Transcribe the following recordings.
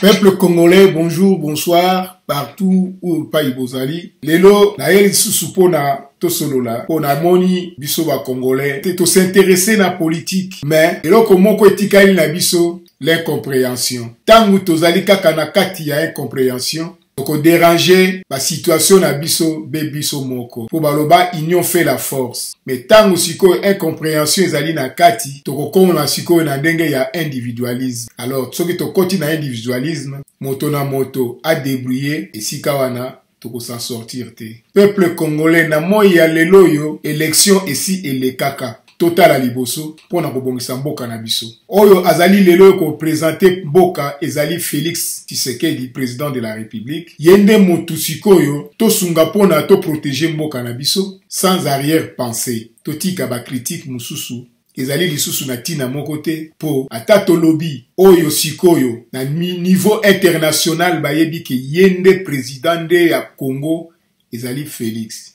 Peuple congolais, bonjour, bonsoir, partout où pai bozali. Lelo, na ye lisusu mpo na tosolola mpo na moni biso ba congolais te tosinteresse na politike mais eloko moko etikali na biso l'incompréhension ntango tozali kaka na kati ya incomprehension Toko derange ba situation na biso be biso moko po baloba union fait la force mais tango sikoyo incomprehension ezali na kati tokokona sikoyo na ndenge ya individualisme alors soki tokoti na individualisme moto na moto a debrouiller esika wana toko s'en sortir te peuple congolais na moi ya lelo oyo election esi elekaka totala liboso mpo na kobongisa mboka na biso oyo azali lelo oyo kopresente mboka ezali félix tshisekedi président de la république ye nde motu sikoyo tosunga mpo na toprotege mboka na biso sans arrière pensée totika bakritike mosusu ezali lisusu na ntina moko te mpo ata tolobi oyo sikoyo na niveau international bayebi ke ye nde président nde ya congo ezali félix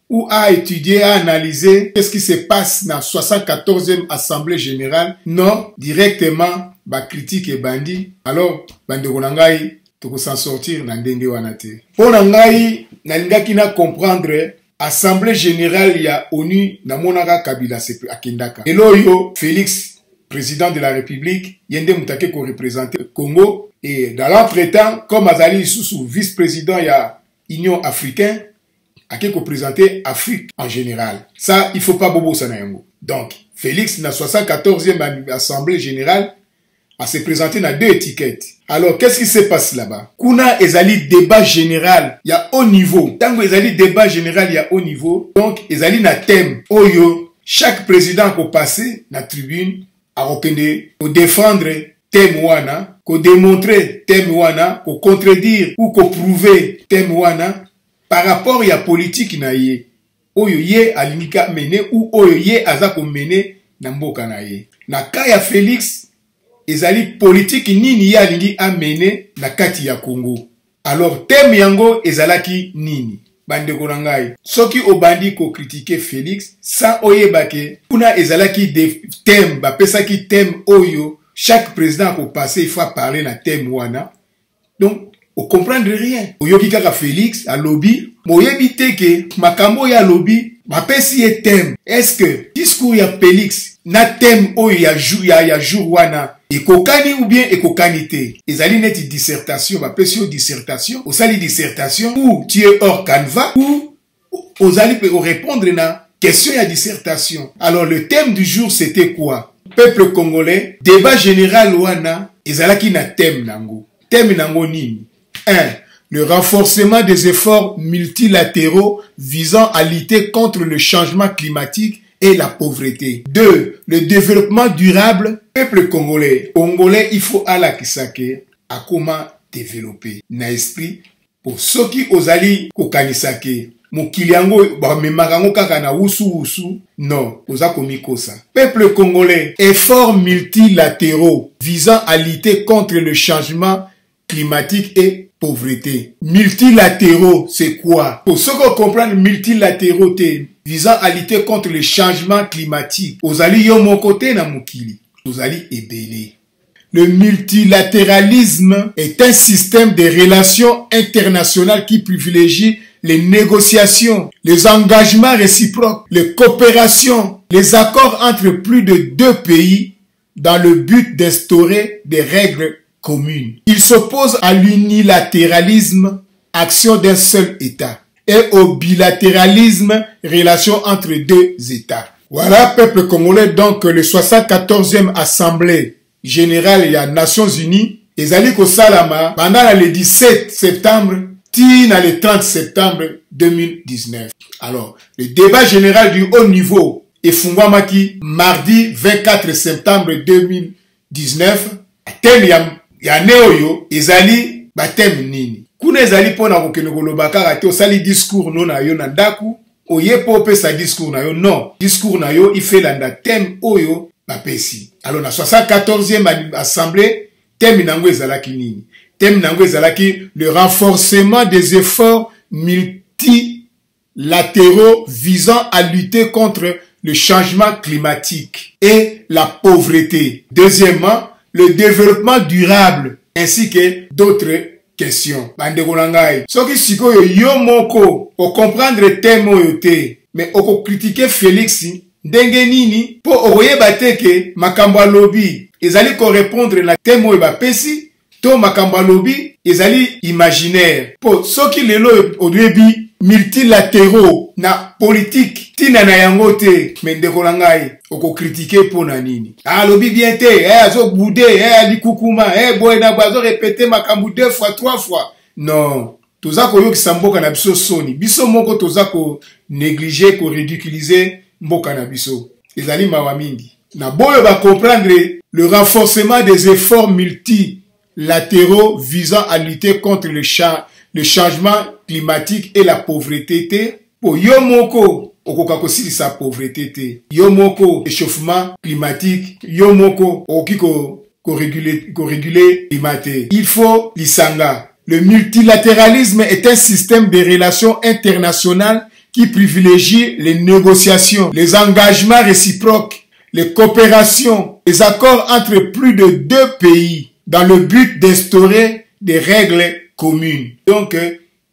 ou a étudié, a analysé qu'est-ce qui se passe dans la 74e Assemblée Générale. Non, directement, ba critique et bandit. Alors, bande konangai, toko s'en sortir dans denge wanate. Ponangai, nalingaki na comprendre Assemblée Générale ya ONU na monaka Kabila sepe akendaka. Elo yo, Félix, président de la République, yende mutake ko représenter Congo. Et dans l'entretemps, comme Azali sous vice-président ya Union africaine, ake ko presenter Afrique en général ça il faut pas bobosana yango donc Felix na 74e assemblée générale a se présenter na deux étiquettes alors qu'est-ce qui se passe là-bas kuna ezali débat général ya haut niveau ntango ezali débat général ya haut niveau donc ezali na thème oyo chaque président akopasse na tribune akokende kodefendre teme wana kodemontre teme wana kocontredire ou koprouve teme wana par rapport ya politiki na ye oyo ye alingi ka mene ou oyo ye aza komene na mboka na ye na ka ya felix ezali politiki nini ye alingi amene na kati ya congo alors teme yango ezalaki nini bandeko na ngai soki obandi kokritike félix sans oyeba ke kuna ezalaki de teme bapesaki teme oyo chaque président akopase il faut aparle na teme wana donc okomprendre rien oyoki kaka félix alobi boyebi te ke makambo oyo alobi bapesi ye teme est ce que discours ya félix na teme oyo ya jour, ya, ya jour wana ekokani ou bien ekokani te ezali neti dissertation bapesi yo dissertation osali dissertation ou tu es hors canva ou ozali mpe orépondre na question ya dissertation alors le thème du jour c'était quoi peuple congolais débat général wana ezalaki na thème nango thème nango nini 1. Le renforcement des efforts multilatéraux visant à lutter contre le changement climatique et la pauvreté. 2. Le développement durable. Peuple congolais, congolais, il faut à la kisake, à comment développer, na esprit, pour ceux qui osali kokanisake, mokili yango bamemaka yango kaka na wusuwusu non oza komikosa peuple congolais effort multilatéraux visant à lutter contre le changement climatique et pauvreté. Multilatéraux, c'est quoi Pour ceux qui comprennent multilatéraux, visant à lutter contre le changement climatique, aux yo mon côté na mukili, ozali et Le multilatéralisme est un système de relations internationales qui privilégie les négociations, les engagements réciproques, les coopérations, les accords entre plus de deux pays dans le but d'instaurer des règles commune. Il s'oppose à l'unilatéralisme, action d'un seul État, et au bilatéralisme, relation entre deux États. Voilà, peuple congolais, donc le 74e Assemblée générale des Nations Unies, Zaliko Salama, pendant le 17 septembre tina le 30 septembre 2019 alors le débat général du haut niveau efungwamaki mardi 24 septembre 2019 teme ya, ya ane oyo ezali bateme nini kuna ezali mpo na kokende koloba kaka te osali discours no na yo na ndako oye mpo opesa discours na yo non discours na yo ifelanda teme oyo bapesi alo na 74e assemblée teme na yango ezalaki nini teme na yango ezalaki le renforcement des efforts multi latéraux visant à lutter contre le changement climatique et la pauvreté. Deuxièmement, le développement durable ainsi que d'autres questions. Bandeko na ngai, soki sikoyo yo moko o comprendre thème oyo te, mais oko critiquer Felix ndenge nini mpo okoyeba te ke makambo alobi ezali korepondre na thème oyo bapesi to makambo alobi ezali imaginaire mpo soki lelo oyebi multilateraux na politike ntina na yango te me ndeko na ngai okokritike mpo na nini alobi bien te eh, azobude eh, alikukuma eh, boye na boye azorepete makambo deux fois trois fois non toza koyokisa mboka na biso soni biso moko toza ko neglige ko ridiculiser mboka na biso ezali mawa mingi na boyo ba comprendre le renforcement des efforts multilatéraux visant à lutter contre le, cha le changement climatique et la pauvreté te pour yo moko pauvreté te yomoko échauffement climatique yomoko okiko coréguler coréguler ko il faut lisanga le multilatéralisme est un système de relations internationales qui privilégie les négociations, les engagements réciproques, les coopérations, les accords entre plus de deux pays dans le but d'instaurer des règles communes. Donc,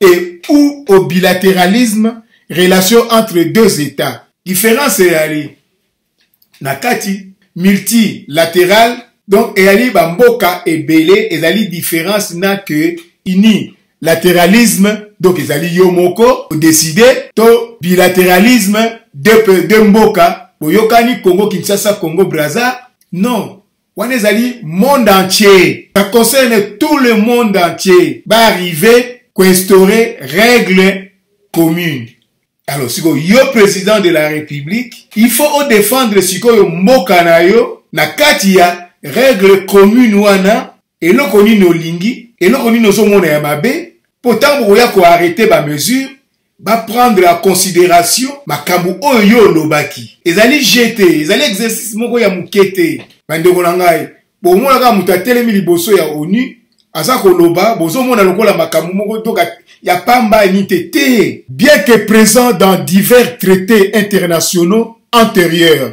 et ou au bilatéralisme, relation entre deux États. Différence eyali na kati multilatéral donc eyali ba mboka ebele ezali différence na que uni latéralisme donc ezali yo moko odeside to bilatéralisme de, de mboka boyokani congo kinshasa congo braza non wana ezali monde entier ça concerne tout le monde entier baarrive koinstaure règle commune alors sikoyo yo président de la république il faut odefendre sikoyo mboka na yo na kati ya règle commune wana eloko nini olingi eloko nini ozomona ya mabe mpo ntango bokoya koarrete bamesure baprendre a consideration makambo oyo yo olobaki ezali je te ezali exercice moko ya moke te bandeko na ngai bomonaka moto atelemi liboso ya onu aza koloba bozomona lokola makambo moko toka ya pamba ni te te bien que présent dans divers traités internationaux antérieurs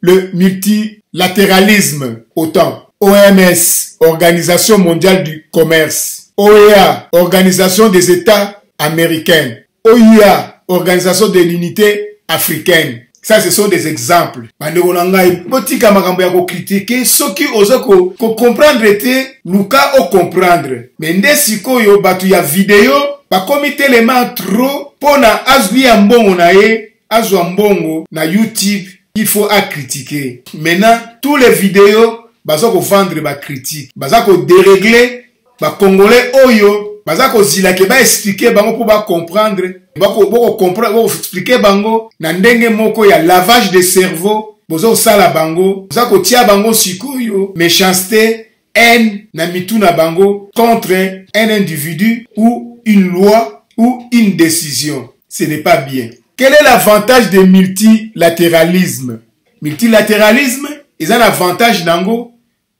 le multilatéralisme, OTAN, OMS, Organisation mondiale du commerce, OEA, Organisation des États américains, OUA, Organisation de l'unité africaine. Ça, ce sont des exemples. bandeko na ngai botika makambo ya kokritike soki oza kocomprendre te luka ocomprendre me nde sikoyo bato ya video bakomi telema trop mpo na azwi ya mbongo na ye azwa mbongo na youtube il faut a critiquer maintenant tous les videos baza kovendre bacritique baza koderegle bacongolais oyo baza kozila ke baexplike bango mpo bacomprendre bokoexplike bango na ndenge moko ya lavage de cerveau boza kosala bango boza kotia bango sikoyo méchanceté haine na mitu na bango contre un individu ou une loi ou une décision ce n'est pas bien quel est l'avantage de multilatéralisme multilatéralisme eza na avantage na yango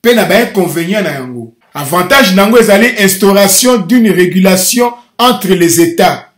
mpe na bainconvénient na yango avantage na yango ezali instauration d'une régulation entre les états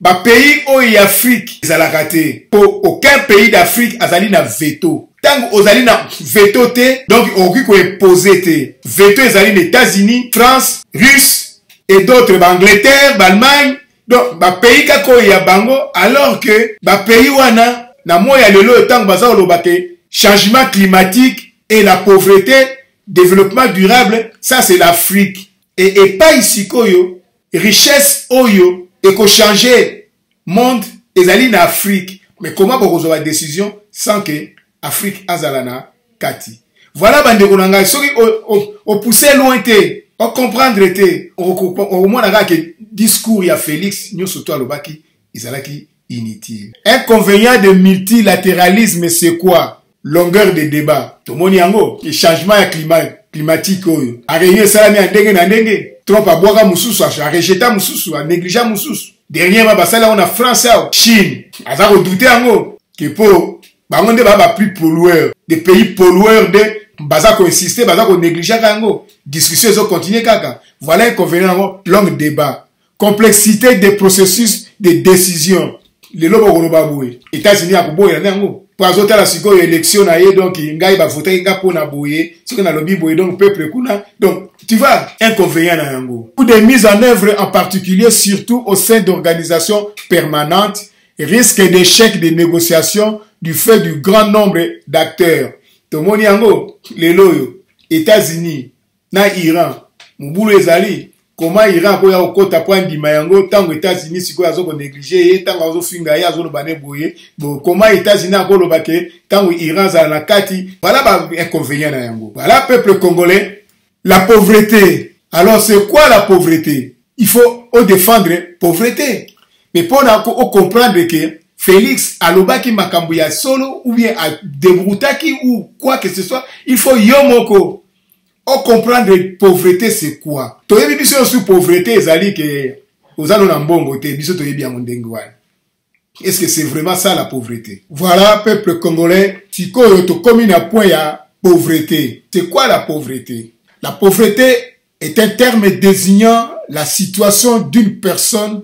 ba pays oyo ya afrique ezalaka te po aucun pays d'afrique azali na veto ntango ozali na veto te donc okoki koepose te veto ezali na états-unis france russe et d'autres baangleterre baallemagne donc bapays kaka oyo ya bango alors que bapays wana na moi ya lelo oyo ntango baza koloba te changement climatique et la pauvreté développement durable ça c'est l'afrique e epai sikoyo richesse oyo changer monde ezali na afrique mais comment bokozwa décision sans que afrique azala na kati voilà bandeko na ngai soki opousse loin te ocomprendre te okomonaka ke discours ya félix nyonso to alobaki ezalaki inutile inconvénient de multilatéralisme c'est quoi longueur de débat tomoni yango changement ya climat climatique oyo areunion esalami ya ndenge na ndenge trump abwaka mosusu arejeta mosusu anégligea mosusu dernièrement basali yango na france awa chine aza kodoute yango ke mpo bango nde baa ba plus pollueur de pays pollueur de baza koinsiste baza konegligeaka yango discussion ezokontinue kaka voilà inconvénient yango longue débat complexité des processus de décision lelo bakoloba boye états-unis akoboya nde yango mpo azotala sikoyo élection na ye donc ngai bavotaki nga mpo na boye soki nalobi boye donc peuple kuna donc tu vois inconvénient na yango ou des mises en œuvre en particulier surtout au sein d'organisations permanentes risque d'échec des négociations du fait du grand nombre d'acteurs tomoni yango lelo oyo états-unis na iran mobulu ezali koma iran akoya kokota mpo andima yango ntango états-unis sikoyo azo konéglige ye ntango azofinga ye azoloba ne boye bo koma états-unis akoloba ke ntango iran azala na kati vala ba inconvénient na yango vala peuple congolais la pauvreté alors c'est quoi la pauvreté il faut odefendre pauvreté mais mpona ocomprendre ke félix alobaki makambo ya solo ou bien adebroutaki ou quoi que ce soit il faut yo moko o comprendre pauvrete c'est quoi toyebi biso nyonso pauvrete ezali ke oza no na mbongo te biso toyebi yango ndenge wana est ce que c'est vraiment ça la pauvrete voilà peuple congolais sikoyo tokomi na point ya pauvrete c'est quoi la pauvrete la pauvrete est un terme désignant la situation d'une personne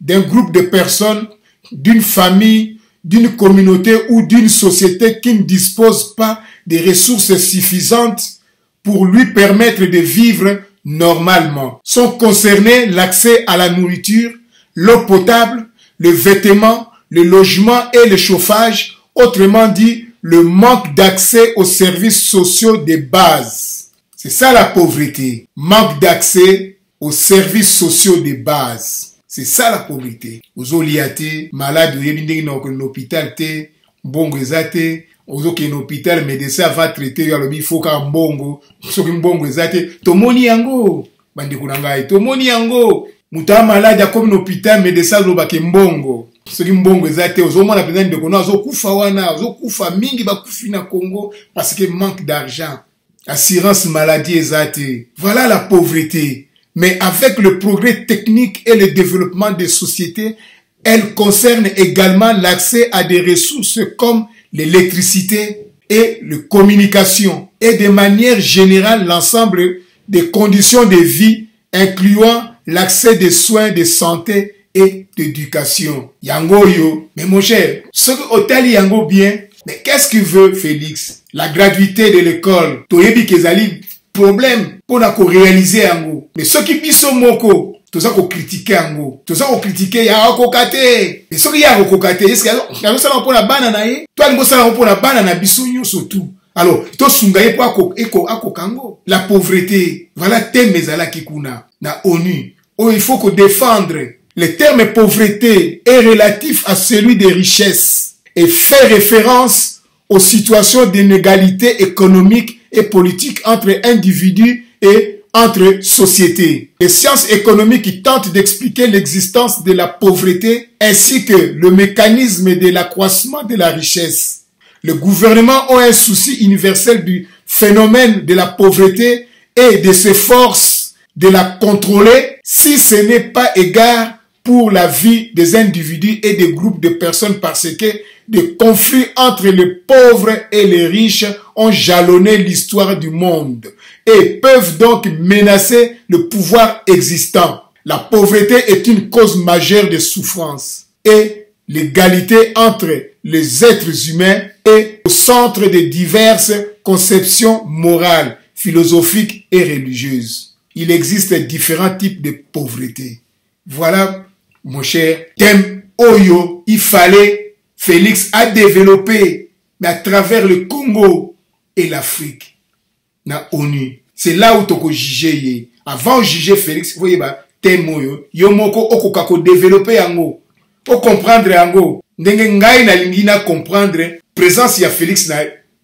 d'un groupe de personnes d'une famille d'une communauté ou d'une société qui ne dispose pas des ressources suffisantes pour lui permettre de vivre normalement. Sont concernés l'accès à la nourriture, l'eau potable, le vêtement, le logement et le chauffage, autrement dit, le manque d'accès aux services sociaux de base. C'est ça la pauvreté. Manque d'accès au service sociaux de base c'est ça la pauvreté ozolia te malade oyebi ndenge na okende na hôpital te mbongo eza te ozokende na hôpital médecin ava traite yo alobi ifo kaka mbongo soki mbongo eza te tomoni yango bandeko na ngai tomoni yango moto ya malade akomi na hôpital médecin alobake mbongo soki mbongo eza te ozomona mpenza ndeko no azokufa wana azokufa mingi bakufi na congo parce que manque d'argent assurance maladie eza te voilà la pauvreté mais avec le progrès technique et le développement des sociétés elle concerne également l'accès à des ressources comme l'électricité et les communications et de manière générale l'ensemble des conditions de vie incluant l'accès des soins de santé et d'éducation. Yangoyo, mais mon cher, ce que Otali Yango bien, mais qu'est-ce qu'il veut Félix La gratuité de l'école, toyebi kezali problème pour la réaliser Yango. Mais ce qui biso moko, toza kokritike yango toza kokritike ya akoka te soki ye akokoka te eske azosala mpo na bana na ye to alingi osalaka mpo na bana na biso nyonso tout alors tosunga ye mpo akoka la pauvreté voilà teme ezalaki kuna na onu oh il faut défendre le terme pauvreté est relatif à celui des richesses et fait référence aux situations d'inégalité économique et politique entre individus et entre sociétés. Les sciences économiques tentent d'expliquer l'existence de la pauvreté ainsi que le mécanisme de l'accroissement de la richesse. Le gouvernement a un souci universel du phénomène de la pauvreté et de ses forces de la contrôler si ce n'est pas égard pour la vie des individus et des groupes de personnes parce que des conflits entre les pauvres et les riches ont jalonné l'histoire du monde et peuvent donc menacer le pouvoir existant. La pauvreté est une cause majeure de souffrance et l'égalité entre les êtres humains est au centre des diverses conceptions morales, philosophiques et religieuses. Il existe différents types de pauvreté. Voilà, mon cher, thème Oyo, il fallait, Félix a développé, mais à travers le Congo et l'Afrique. na onu c'est là où toko juge ye avant juge félix foyeba teme oyo yo moko okoka kodevelope yango ocomprendre yango ndenge ngai nalingi na comprendre présence ya félix na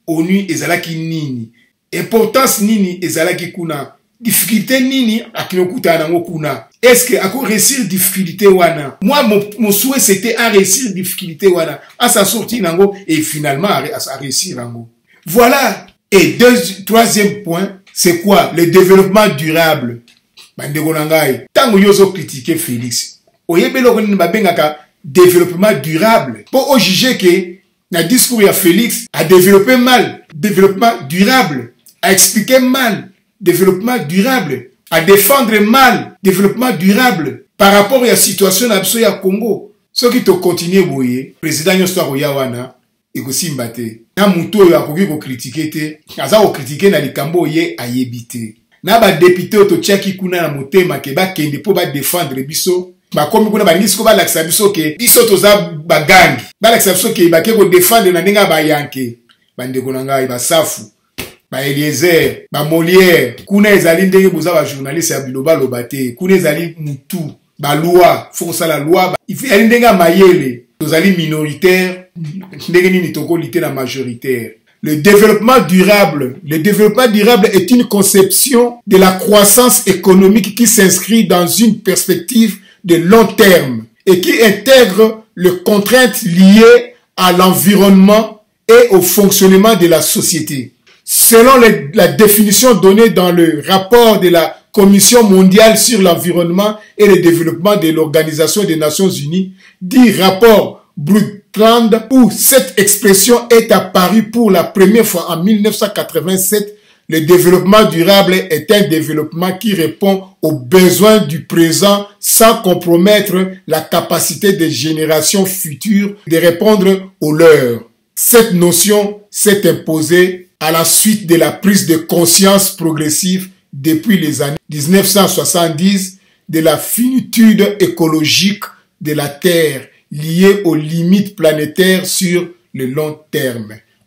onu ezalaki nini importance nini ezalaki kuna difficulté nini akino kutana nango kuna est ce que ako réussir difficulté wana moi mon, mon souhait c'était a réussir difficulté wana asa sorti nango et finalement a, a réussir yango Voilà. Et deux, troisième point, c'est quoi Le développement durable. bandeko na ngai ntango yo ozokritike félix oyebi eloko nini babengaka développement durable mpo ojuge ke na discours ya félix adeveloppe mal développement durable aexplike mal développement durable adefendre mal développement durable par rapport ya situation na biso ya congo soki tokontinue boye président nyonso akoya wana ekosimba te na motu oyo akoki kokritike te aza kokritike na likambo oyo ye ayebi te na badepute oyo totyaki kuna na motema ke bakende mpo badefendre biso bakomi kuna balingi siko balakisa biso ke biso toza bagangi balakisa biso ke bake kodefendre na ndenge ya bayanke bandeko na ngai basafu ba eliezer ba moliere kuna ezali ndenge boza ba journaliste ya bilobaloba te kuna ezali mutu baloi fo kosala loi ezali ndenge ya mayele tozali minoritaire ndenge nini tokoli te na majoritaire Le développement durable. Le développement durable est une conception de la croissance économique qui s'inscrit dans une perspective de long terme et qui intègre les contraintes liées à l'environnement et au fonctionnement de la société. Selon la définition donnée dans le rapport de la Commission mondiale sur l'environnement et le développement de l'Organisation des Nations Unies, dit rapport brut où cette expression est apparue pour la première fois en 1987, le développement durable est un développement qui répond aux besoins du présent sans compromettre la capacité des générations futures de répondre aux leurs. Cette notion s'est imposée à la suite de la prise de conscience progressive depuis les années 1970 de la finitude écologique de la Terre liées aux limites planétaires sur le long terme.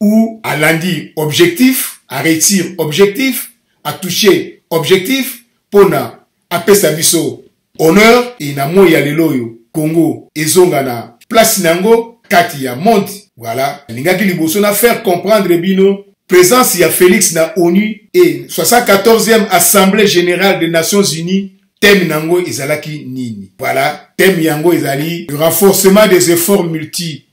ou à lundi objectif, à retire objectif, à toucher objectif, pona à pesa biso honneur et na moi ya leloyo Congo et zongana place nango kati ya monde voilà lingaki liboso na faire comprendre bino présence ya Félix na ONU et 74e assemblée générale des Nations Unies thème nango ezalaki nini voilà thème yango ezali renforcement des efforts multi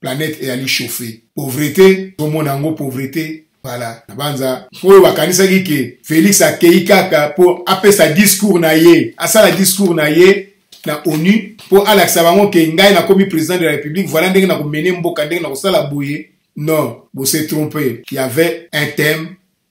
planète eyali chauffe pauvrete tomona yango pauvrete voilà nabanza oyo bakanisaki ke félix akei kaka mpo apesa discours na ye asala discours na ye na onu mpo alakisa bango ke ngai nakomi président de la république voilà ndenge nakomene mboka ndenge nakosala boye non bose trompe y avait un thème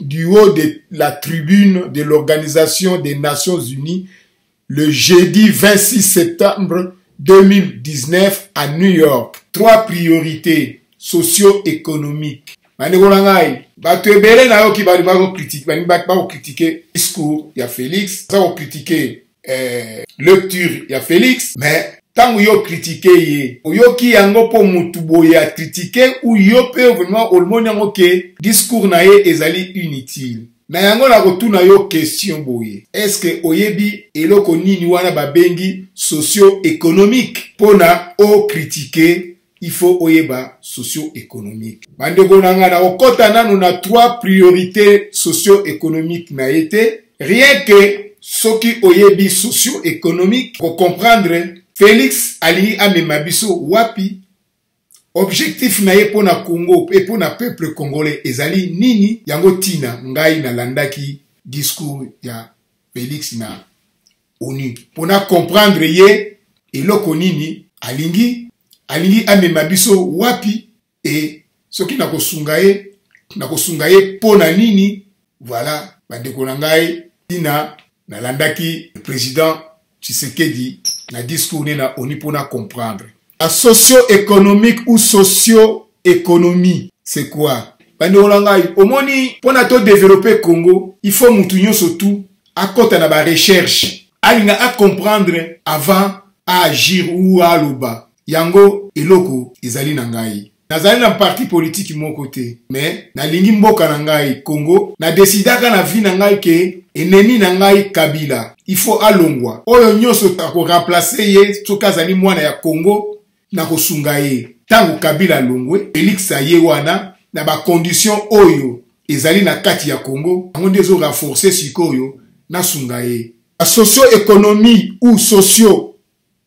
du haut de la tribune de l'Organisation des Nations Unies le jeudi 26 septembre 2019 à New York. Trois priorités socio-économiques. bandeko na ngai bato ebele nayoki balingi bakokritike balingi bakokritike discours ya félix baza kokritike eh, lecture ya felix mais ntango yo kritike ye oyoki yango mpo motu boye akritike ou yo mpe vraiment olmoni yango ke discours na ye ezali inutile na yango nakotuna yo question boye eske oyebi eloko nini wana babengi socio-économique mpo na okritike il faut oyeba socio-économique bandeko na ngai nakokɔta nano na trois priorité socio-économique na ye te rien que soki oyebi socio-économique kocomprendre félix alingi amema biso wapi objectif na ye mpo na congo mpe mpo na peuple congolais ezali nini yango ntina ngai nalandaki discours ya félix na onu mpo na comprendre ye eloko nini alingi alingi amema biso wapi e soki nakosunga ye nakosunga ye mpo na nini voilà bandeko na ngai ntina nalandaki president tshisekedi na discours ne na onu mpo na comprendre La socio-économique ou socio-économie, c'est quoi bandeko na ngai omoni mpo na todevelope congo il faut motu nyonso tu akɔta na barecherche alinga acomprendre avant aagir ou aloba yango eloko ezali na ngai nazali na parti politiki moko te me nalingi mboka na ngai congo nadesidaka na vi na ngai ke enemi na ngai kabila ifo alongwa oyo nyonso akoremplace ye soki azali mwana ya congo na kosunga ye ntango kabila alongwe felix aye wana na bakondition oyo ezali na kati ya congo yango nde ezorenforce sikoyo nasunga ye socio-economie ou socio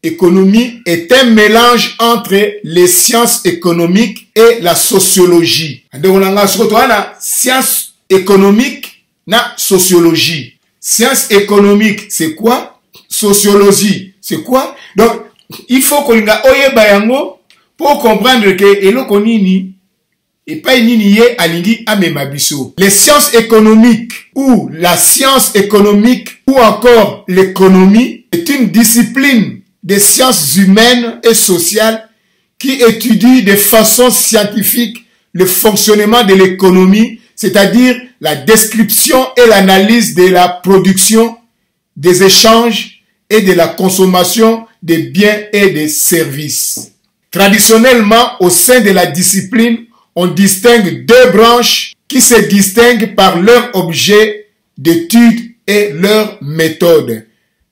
Economie est un melange entre les sciences économiques et la sociologie. Ndeko na nga soko toana science économique na sociologie. Science économique c'est quoi? Sociologie c'est quoi? Donc il faut kolinga oyeba yango pour comprendre que eloko nini epai nini ye alingi amema biso les sciences économiques ou la science économique ou encore l'économie est une discipline des sciences humaines et sociales qui étudient de façon scientifique le fonctionnement de l'économie, c'est-à-dire la description et l'analyse de la production, des échanges et de la consommation des biens et des services. Traditionnellement, au sein de la discipline, on distingue deux branches qui se distinguent par leur objet d'étude et leur méthode.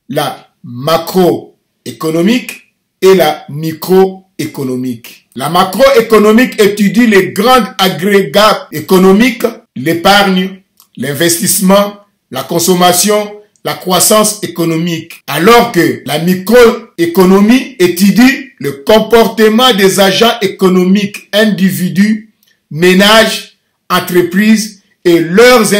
La macro économique et la microéconomique. La macroéconomique étudie les grands agrégats économiques, l'épargne, l'investissement, la consommation, la croissance économique, alors que la microéconomie étudie le comportement des agents économiques individus, ménages, entreprises et leurs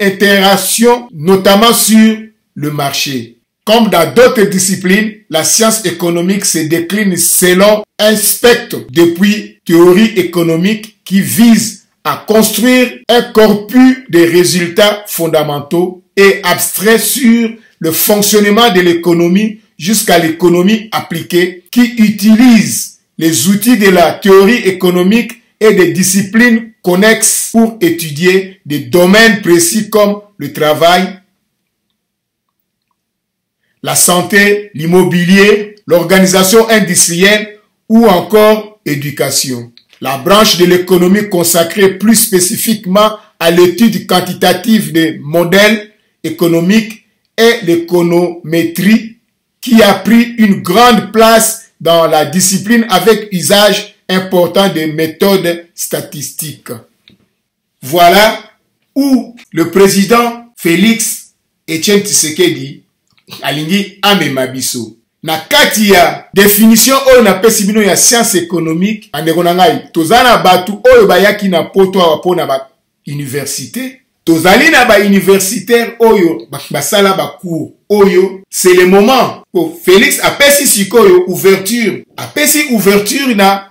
interactions, notamment sur le marché. Comme dans d'autres disciplines, la science économique se décline selon un spectre depuis théorie économique qui vise à construire un corpus de résultats fondamentaux et abstraits sur le fonctionnement de l'économie jusqu'à l'économie appliquée qui utilise les outils de la théorie économique et des disciplines connexes pour étudier des domaines précis comme le travail, la santé, l'immobilier, l'organisation industrielle ou encore éducation. La branche de l'économie consacrée plus spécifiquement à l'étude quantitative des modèles économiques est l'économétrie qui a pris une grande place dans la discipline avec usage important des méthodes statistiques. Voilà où le président Félix Etienne Tshisekedi alingi amema biso na kati ya definition oyo napesi bino ya science économique bandeko na ngai toza na bato oyo bayaki na poto awa mpo na bauniversité tozali na bauniversitaire oyo basala bacours oyo c'est le moment po félix apesi sikoyo ouverture apesi ouverture na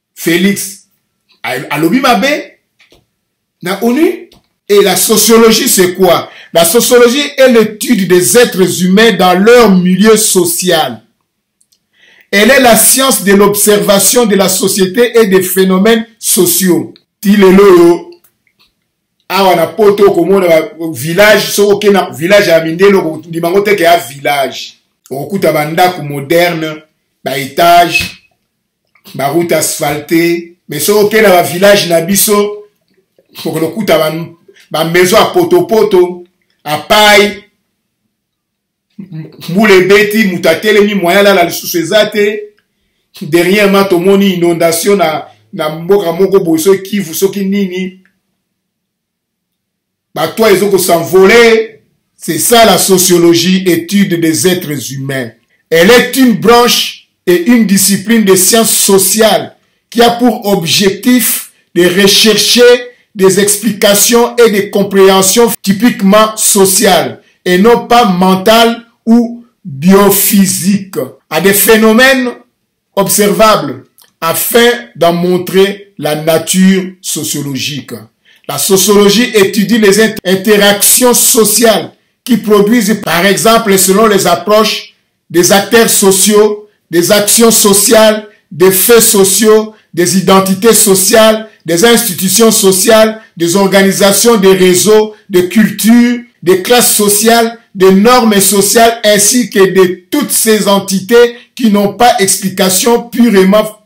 Felix alobi mabe na ONU et la sociologie c'est quoi La sociologie est l'étude des êtres humains dans leur milieu social. Elle est la science de l'observation de la société et des phénomènes sociaux. Tileloyo. awa na poto okomona village soki oke na village ya mindele okondima yango teke ya village okokuta bandako moderne baetage ba route asphalte mais soki oke na ba village na biso okono kuta ba, ba maison ya potopoto apai mbula ebeti moto atelemi moyen alala lisusu eza te dernièrement tomoni inondation na, na mboka moko boye soki kivu soki nini batoi ezokosenvole c'est ça la sociologie étude des êtres humains elle est une branche et une discipline des sciences sociales qui a pour objectif de rechercher des explications et des compréhensions typiquement sociales et non pas mentales Biophysique à des phénomènes observables afin d'en montrer la nature sociologique. La sociologie étudie les interactions sociales qui produisent, par exemple, selon les approches, des acteurs sociaux, des actions sociales, des faits sociaux, des identités sociales, des institutions sociales, des organisations, des réseaux, des cultures, des classes sociales des normes sociales ainsi que de toutes ces entités qui n'ont pas explication purement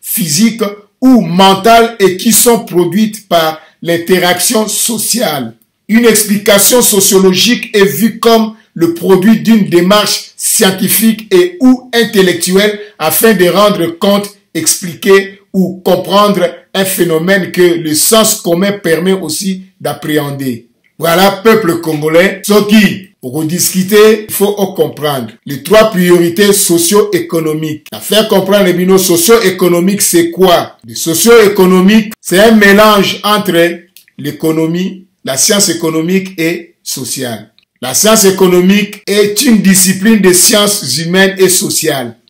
physique ou mentale et qui sont produites par l'interaction sociale. Une explication sociologique est vue comme le produit d'une démarche scientifique et ou intellectuelle afin de rendre compte, expliquer ou comprendre un phénomène que le sens commun permet aussi d'appréhender. Voilà, peuple congolais, Soki qui pour discuter, il faut comprendre les trois priorités socio-économiques. À faire comprendre les binômes socio-économiques, c'est quoi Les socio-économiques, c'est un mélange entre l'économie, la science économique et sociale. La science économique est une discipline des sciences humaines et sociales.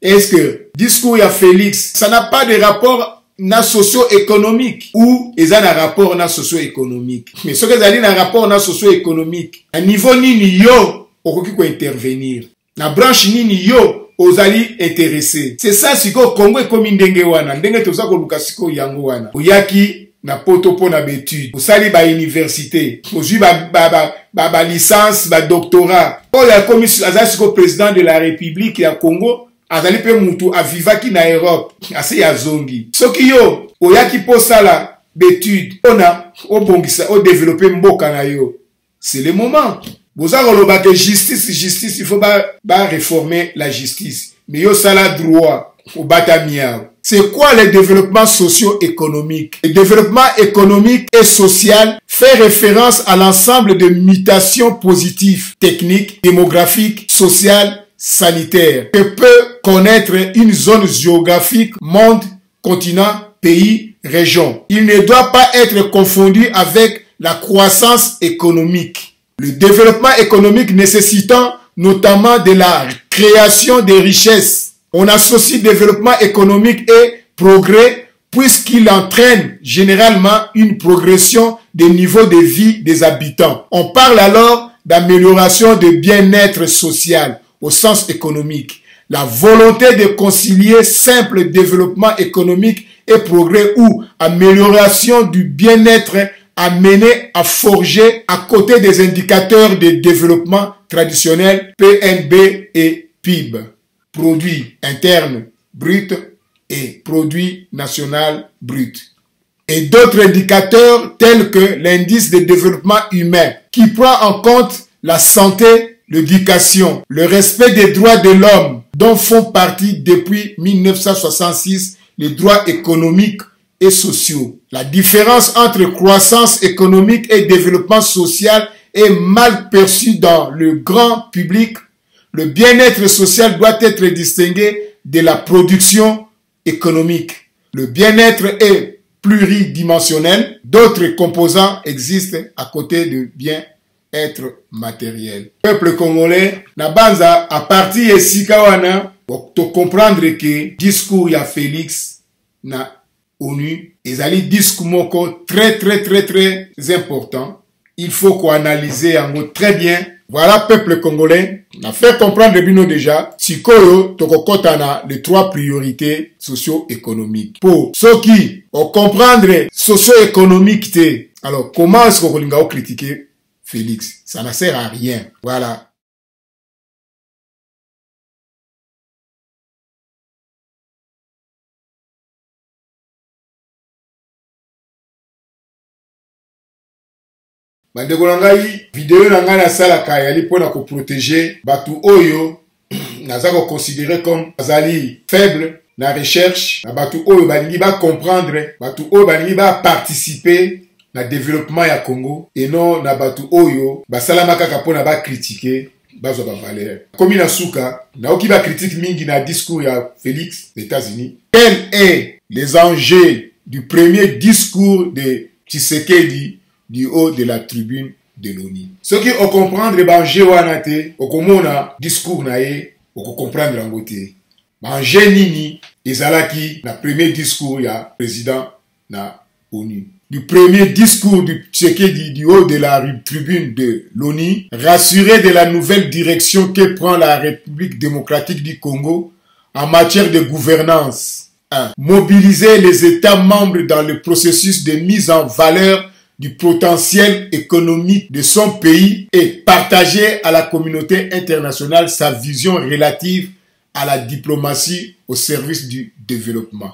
est ce que discours ya félix ça n'a pas de rapport na socio-économique ou eza na rapport na socio-économique mais soki ezali na rapport na socio-économique na niveau nini yo okoki kointervenir na branche nini yo ozali interesse c'est ça sikoyo congo ekomi ndenge wana ndenge toza koluka sikoyo yango wana oyaki na poto mpo na baetude osali bauniversité ozwi balicence ba, ba, ba, ba, ba badoctorat oyo akomi azali sikoyo président de la république ya congo azali mpe motu avivaki na europe ase azongi soki yo oyaki mpo osala baetude mpo na obongisa odevelope mboka na yo c'est le moment boza koloba te justice justice ifo bareforme ba la justice me yo sala droit obata miao c'est quoi le développement socio-économique le développement économique et social fait référence à l'ensemble de mutations positives techniques démographiques sociales sanitaire que peut connaître une zone géographique, monde, continent, pays, région. Il ne doit pas être confondu avec la croissance économique. Le développement économique nécessitant notamment de la création des richesses. On associe développement économique et progrès puisqu'il entraîne généralement une progression des niveaux de vie des habitants. On parle alors d'amélioration de bien-être social au sens économique, la volonté de concilier simple développement économique et progrès ou amélioration du bien-être amené à forger à côté des indicateurs de développement traditionnels PNB et PIB, produit interne brut et produit national brut et d'autres indicateurs tels que l'indice de développement humain qui prend en compte la santé l'éducation, le respect des droits de l'homme dont font partie depuis 1966 les droits économiques et sociaux. La différence entre croissance économique et développement social est mal perçue dans le grand public. Le bien-être social doit être distingué de la production économique. Le bien-être est pluridimensionnel. D'autres composants existent à côté du bien-être matériel. Peuple congolais, na banza à partir de Sikawana, tu comprendre que discours ya Félix na ONU ezali discours moko très très très très important il faut ko analyser yango très bien voilà peuple congolais na fait comprendre bino déjà sikoyo tokokɔta na les trois priorités socio-économiques mpo soki ocomprendre socio-économique te alors comment est-ce kokolinga ocritiquer félix ça na sert à rien voilà bandeko na ngai video na ngai nasalaka yali mpo na koprotege bato oyo naza koconsidere comme bazali faible na recherche na bato oyo balingi bacomprendre bato oyo balingi baparticipe na developpement ya congo et non na bato oyo basalama kaka mpo na bakritike bazwa bavaleur komi na suka nayoki bakritike mingi na discours ya félix na états-unis quel est les enjeux du premier discours de tshisekedi du haut de la tribune de l'oni soki ocomprendre baenjeu wana te okomona discours na ye okocomprendre yango te baenjeu nini ezalaki na premier discours ya président na onu du premier discours du Tshisekedi du haut de la tribune de l'ONU, rassurer de la nouvelle direction que prend la République démocratique du Congo en matière de gouvernance. 1. Mobiliser les États membres dans le processus de mise en valeur du potentiel économique de son pays et partager à la communauté internationale sa vision relative à la diplomatie au service du développement.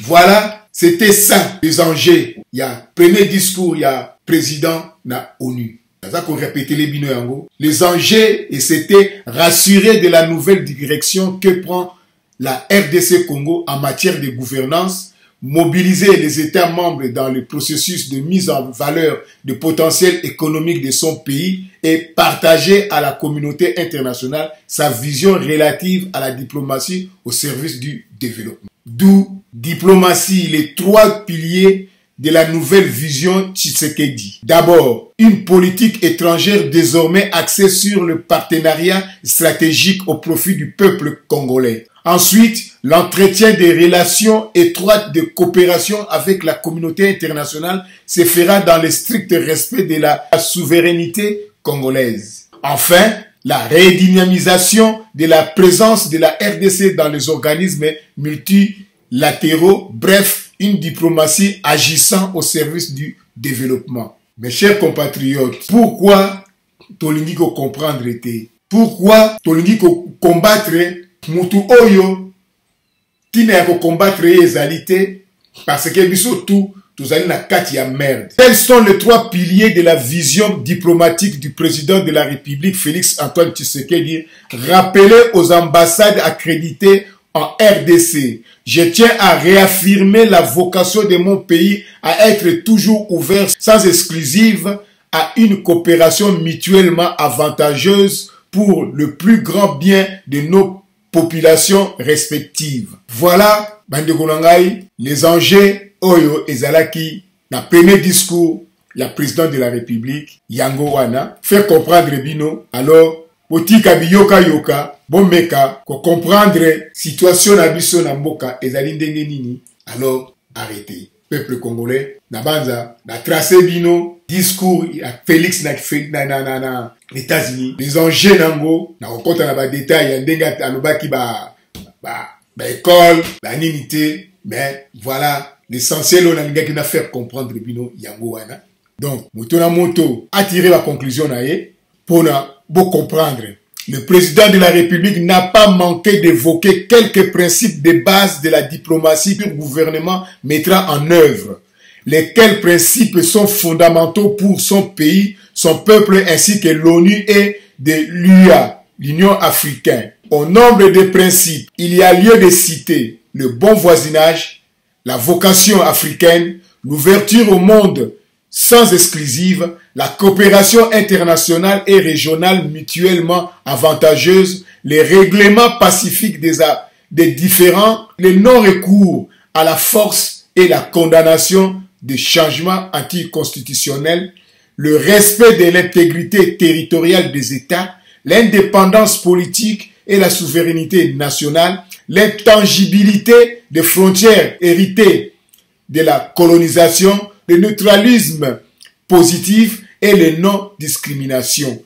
Voilà, c'était ça, les enjeux. Il y a premier discours, il y a président de l'ONU. C'est ça qu'on répétait les binoyango. Les enjeux, et c'était rassurer de la nouvelle direction que prend la RDC Congo en matière de gouvernance, mobiliser les États membres dans le processus de mise en valeur du potentiel économique de son pays et partager à la communauté internationale sa vision relative à la diplomatie au service du développement. D'où diplomatie, les trois piliers de la nouvelle vision Tshisekedi. D'abord, une politique étrangère désormais axée sur le partenariat stratégique au profit du peuple congolais. Ensuite, l'entretien des relations étroites de coopération avec la communauté internationale se fera dans le strict respect de la souveraineté congolaise. Enfin, la redynamisation de la présence de la RDC dans les organismes multilatéraux latéraux, bref, une diplomatie agissant au service du développement. Mes chers compatriotes, pourquoi Tolingiko comprendre été Pourquoi Tolingiko combattre Mutu Oyo ko combattre les parce que merde. quels sont les trois piliers de la vision diplomatique du président de la République, Félix Antoine Tshisekedi, rappelé aux ambassades accréditées en RDC. Je tiens à réaffirmer la vocation de mon pays à être toujours ouvert sans exclusive à une coopération mutuellement avantageuse pour le plus grand bien de nos populations respectives. Voilà, bandeko na ngai, les enjeux oyo ezalaki na premier discours ya président de la République, yango wana, fait comprendre bino, alors botika biyokayoka bomeka kocomprendre situation na biso na mboka ezali ndenge nini alors arrete peuple congolais nabanza na trace bino discours ya félix na, na, na, na, na états-unis les enjeux nango nakokɔta na badetail ya ndenge alobaki ba, ba, ba école banini te mais voilà l'essentiel oyo nalingaki na faire comprendre bino yango wana donc moto na moto atire baconclusion na ye mpona Pour comprendre. Le président de la République n'a pas manqué d'évoquer quelques principes de base de la diplomatie que le gouvernement mettra en œuvre, lesquels principes sont fondamentaux pour son pays, son peuple ainsi que l'ONU et de l'UA, l'Union africaine. Au nombre des principes, il y a lieu de citer le bon voisinage, la vocation africaine, l'ouverture au monde sans exclusive, la coopération internationale et régionale mutuellement avantageuse, les règlements pacifiques des, différents, le non-recours à la force et la condamnation des changements anticonstitutionnels, le respect de l'intégrité territoriale des États, l'indépendance politique et la souveraineté nationale, l'intangibilité des frontières héritées de la colonisation, le neutralisme positif et les non-discriminations,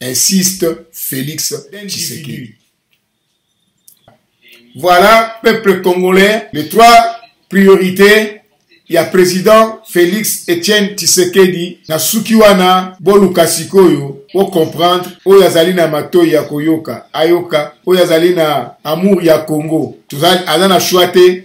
insiste Félix Tshisekedi. Voilà, peuple congolais, les trois priorités il y a président Félix Etienne Tshisekedi na Sukiwana boluka sikoyo o comprendre oyo azali na matoi ya koyoka ayoka oyo azali na amour ya Congo tozali aza na choix te